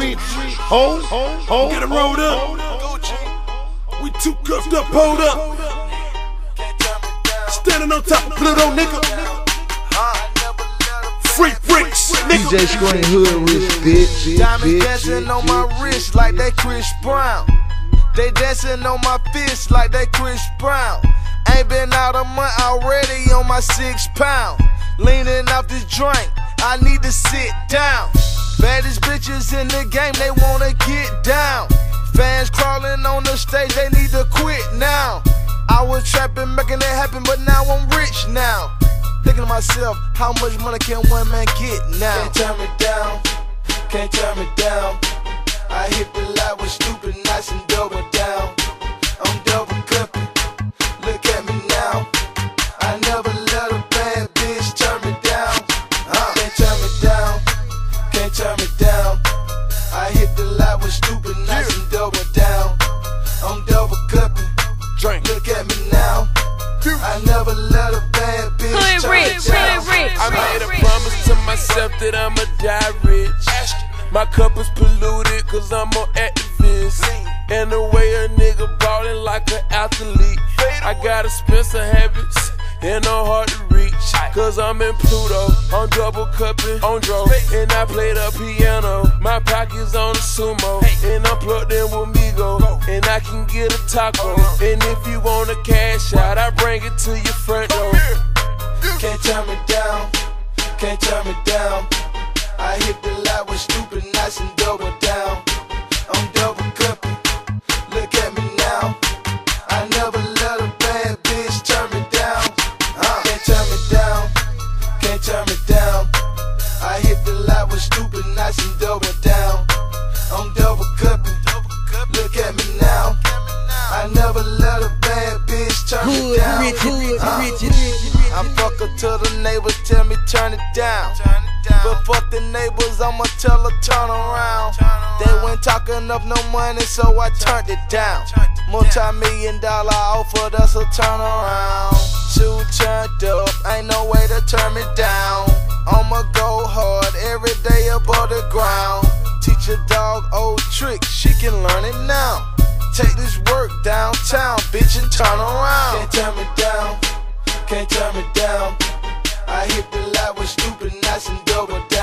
rich. Ho, ho, ho. Get it rolled up. We too cuffed up, pulled up. Standing on top of Pluto, nigga. Free bricks, nigga. DJ Scream Hood Rich, bitch. Diamonds bitch, dancing on my wrist like they Chris Brown. They dancing on my fist like they Chris Brown. Ain't been out a month already on my six pound. Leaning off this drink, I need to sit down. Bitches in the game, they wanna get down. Fans crawling on the stage, they need to quit now. I was trapping, making it happen, but now I'm rich now. Thinking to myself, how much money can one man get now? Can't turn me down, can't turn me down. That I'ma die rich. My cup is polluted cause I'm on Actavis. And the way a nigga ballin' like an athlete. I got expensive habits and I'm hard to reach. Cause I'm in Pluto, I'm double cupping on dro. And I play the piano. My pocket's on the sumo. And I'm plugged in with Migo. And I can get a taco. And if you want a cash out, I bring it to your front door. Can't turn me down, can't turn me down. I hit the light with stupid nights and double down. I'm double cupping, look at me now. I never let a bad bitch turn me down. Uh, can't turn me down, can't turn me down. I hit the light with stupid nights and double down. I'm double cupping, look at me now. I never let a bad bitch turn me Hood down. rich, hood Uh, rich, rich. I fuck her till the neighbors tell me turn it down. But fuck the neighbors, I'ma tell her turn around. They weren't talking up no money, so I turned it down. Multi-million dollar offer, that's a turnaround. Too turned up, ain't no way to turn me down. I'ma go hard every day above the ground. Teach a dog old tricks, she can learn it now. Take this work downtown, bitch, and turn around. Can't turn me down. I hit the light with stupid nights and double down.